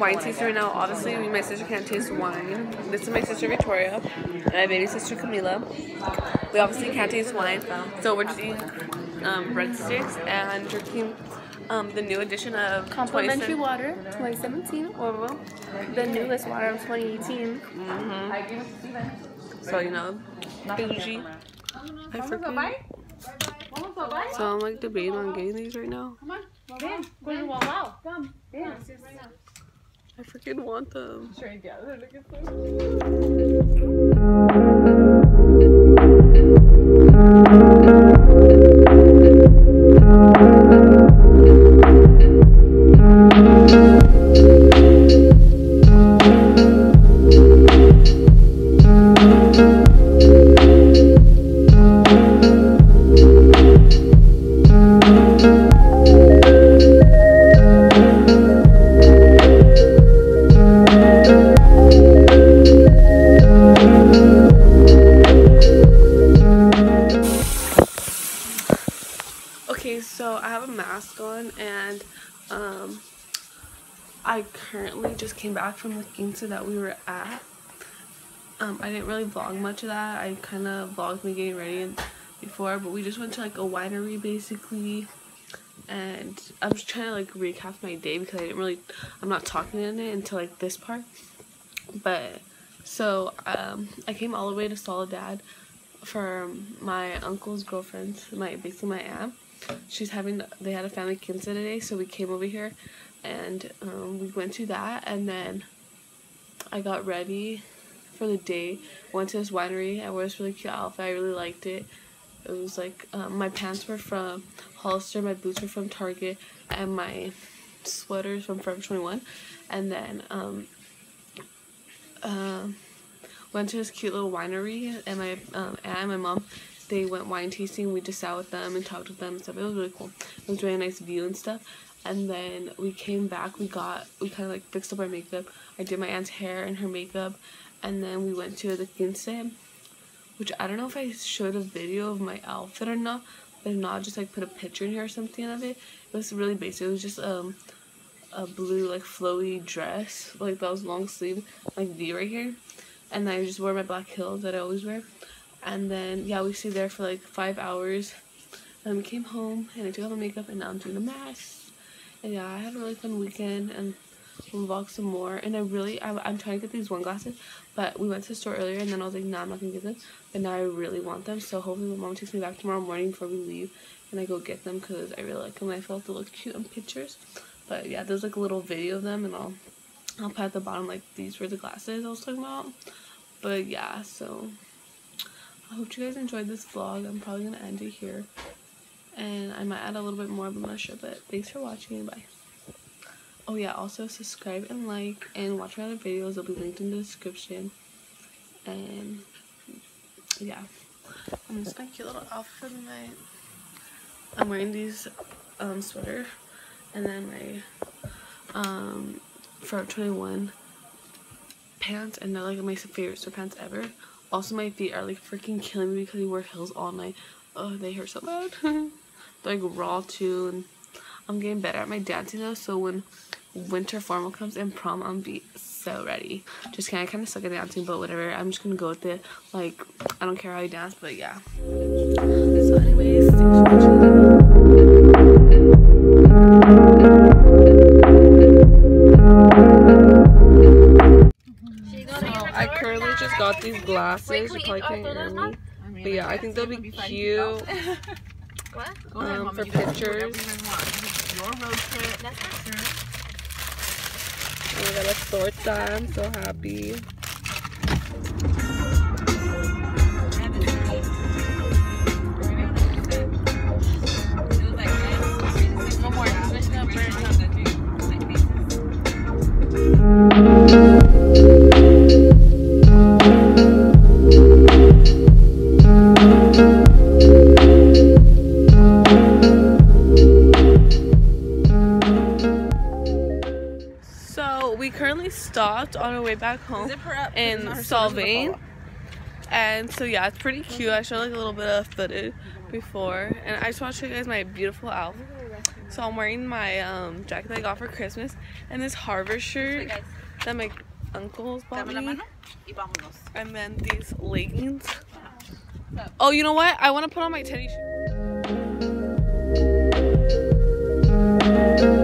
wine tasting right now. Obviously, my sister can't taste wine. This is my sister Victoria and my baby sister Camila. We obviously can't taste wine, so we're just eating um, breadsticks and drinking um, the new edition of Complimentary water, 2017, or the newest water of 2018. So you know, bougie. I freaking. So I'm like debating on getting these right now. I freaking want them. Okay, I currently just came back from the quince that we were at. Um, I didn't really vlog much of that. I kind of vlogged me getting ready and before, but we just went to like a winery basically. And I'm just trying to like recap my day because I didn't really, I'm not talking in it until like this part. But so um, I came all the way to Soledad for my uncle's girlfriend, my basically my aunt. She's having they had a family quince today, so we came over here and um, we went to that and then I got ready for the day. Went to this winery. I wore this really cute outfit. I really liked it. It was like um, my pants were from Hollister, my boots were from Target, and my sweaters from Forever 21. And then um, um, went to this cute little winery, and my um, aunt and my mom, they went wine tasting. We just sat with them and talked with them and stuff. It was really cool. It was really nice view and stuff. And then we came back. We got we kind of like fixed up our makeup. I did my aunt's hair and her makeup, and then we went to the quince, which I don't know if I showed a video of my outfit or not. But if not, just like put a picture in here or something of it. It was really basic. It was just um a blue like flowy dress, like that was long sleeve, like V right here. And I just wore my black heels that I always wear. And then yeah, we stayed there for like five hours. Then we came home and I took off my makeup and now I'm doing a mask. Yeah, I had a really fun weekend and we'll vlog some more. And I really, I'm, I'm trying to get these one glasses, but we went to the store earlier and then I was like, nah, I'm not gonna get them. But now I really want them, so hopefully my mom takes me back tomorrow morning before we leave and I go get them because I really like them. I feel like they look cute in pictures. But yeah, there's like a little video of them and I'll, I'll put at the bottom like these were the glasses I was talking about. But yeah, so I hope you guys enjoyed this vlog. I'm probably gonna end it here. And I might add a little bit more, but I'm not sure. But thanks for watching bye. Oh yeah, also subscribe and like and watch my other videos. They'll be linked in the description. And yeah. I'm just my cute little outfit for the night. I'm wearing these um sweater and then my um Forever 21 pants and they're like my favorite sweatpants ever. Also my feet are like freaking killing me because I wear heels all night. Oh, they hurt so bad. like raw too and I'm getting better at my dancing though so when winter formal comes and prom I'm be so ready. Just kidding, I kinda suck at dancing but whatever. I'm just gonna go with it. Like I don't care how I dance but yeah. So anyways, these glasses. You probably can't hear me. But yeah, I think they'll be cute What? um, for pictures. Oh my god, that's torta. I'm so happy. So we currently stopped on our back home in Solvang. And so yeah, it's pretty cute. I showed like a little bit of footage before, and I just want to show you guys my beautiful outfit. So I'm wearing my um, jacket that I got for Christmas, and this Harvard shirt that my uncles bought me, and then these leggings. Oh, you know what? I want to put on my teddy shoes.